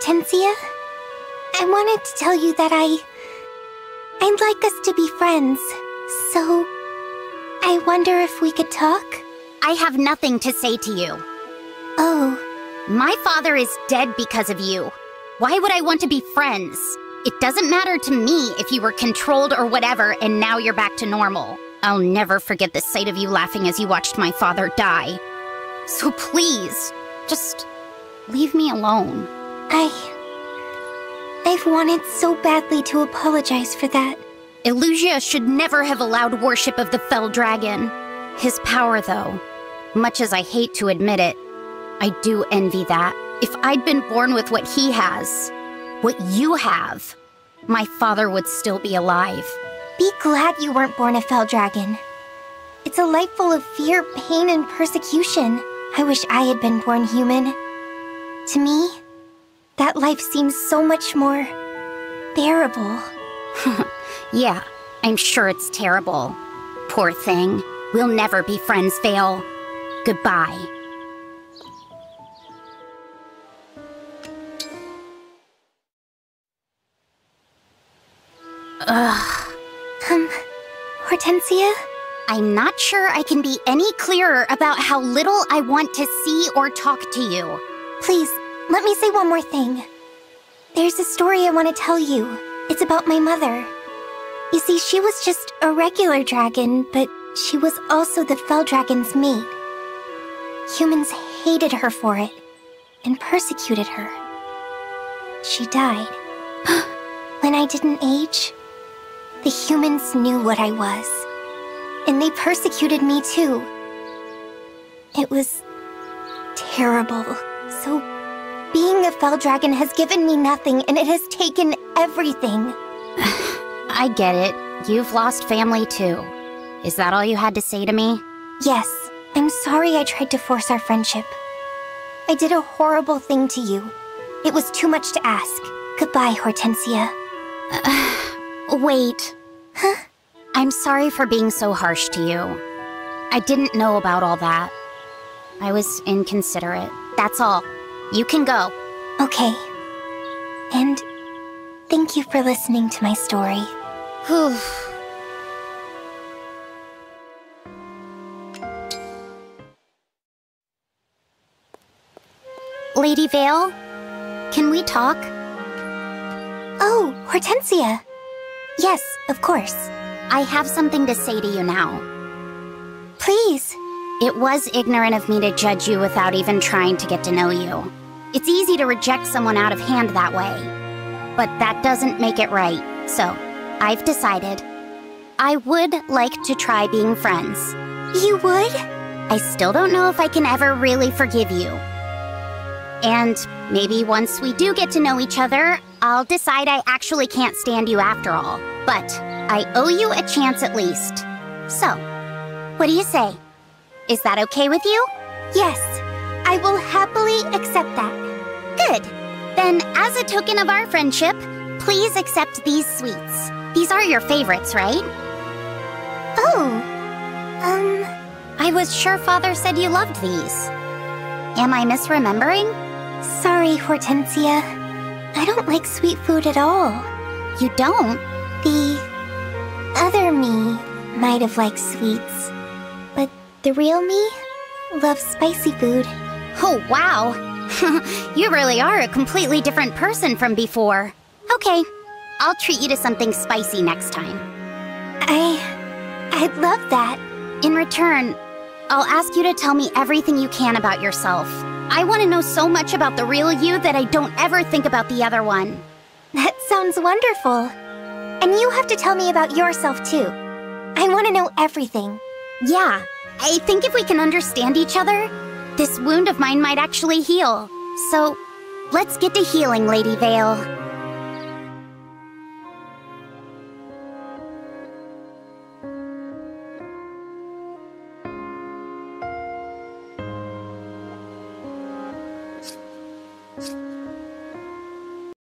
Hortensia. I wanted to tell you that I... I'd like us to be friends, so... I wonder if we could talk? I have nothing to say to you. Oh. My father is dead because of you. Why would I want to be friends? It doesn't matter to me if you were controlled or whatever and now you're back to normal. I'll never forget the sight of you laughing as you watched my father die. So please, just leave me alone. I... I've wanted so badly to apologize for that. Elusia should never have allowed worship of the Fell Dragon. His power, though, much as I hate to admit it, I do envy that. If I'd been born with what he has, what you have, my father would still be alive. Be glad you weren't born a Fell Dragon. It's a life full of fear, pain, and persecution. I wish I had been born human. To me, that life seems so much more... bearable. yeah, I'm sure it's terrible. Poor thing. We'll never be friends, Veyle. Goodbye. Ugh. Um, Hortensia? I'm not sure I can be any clearer about how little I want to see or talk to you. Please, let me say one more thing. There's a story I want to tell you. It's about my mother. You see, she was just a regular dragon, but she was also the Fell Dragon's mate. Humans hated her for it, and persecuted her. She died. when I didn't age, the humans knew what I was. And they persecuted me too. It was... terrible. So, being a Fell Dragon has given me nothing, and it has taken everything. I get it. You've lost family too. Is that all you had to say to me? Yes. I'm sorry I tried to force our friendship. I did a horrible thing to you. It was too much to ask. Goodbye, Hortensia. Wait. Huh? I'm sorry for being so harsh to you. I didn't know about all that. I was inconsiderate. That's all. You can go. Okay. And thank you for listening to my story. Whew. Lady Veyle, can we talk? Oh, Hortensia. Yes, of course. I have something to say to you now. Please. It was ignorant of me to judge you without even trying to get to know you. It's easy to reject someone out of hand that way. But that doesn't make it right. So, I've decided. I would like to try being friends. You would? I still don't know if I can ever really forgive you. And maybe once we do get to know each other, I'll decide I actually can't stand you after all. But I owe you a chance at least. So, what do you say? Is that okay with you? Yes, I will happily accept that. Good. Then, as a token of our friendship, please accept these sweets. These are your favorites, right? Oh. Um... I was sure Father said you loved these. Am I misremembering? Sorry, Hortensia. I don't like sweet food at all. You don't? The other me might have liked sweets, but the real me loves spicy food. Oh, wow. you really are a completely different person from before. Okay, I'll treat you to something spicy next time. I... I'd love that. In return, I'll ask you to tell me everything you can about yourself. I want to know so much about the real you that I don't ever think about the other one. That sounds wonderful. And you have to tell me about yourself too. I want to know everything. Yeah, I think if we can understand each other, this wound of mine might actually heal. So, let's get to healing, Lady Veyle.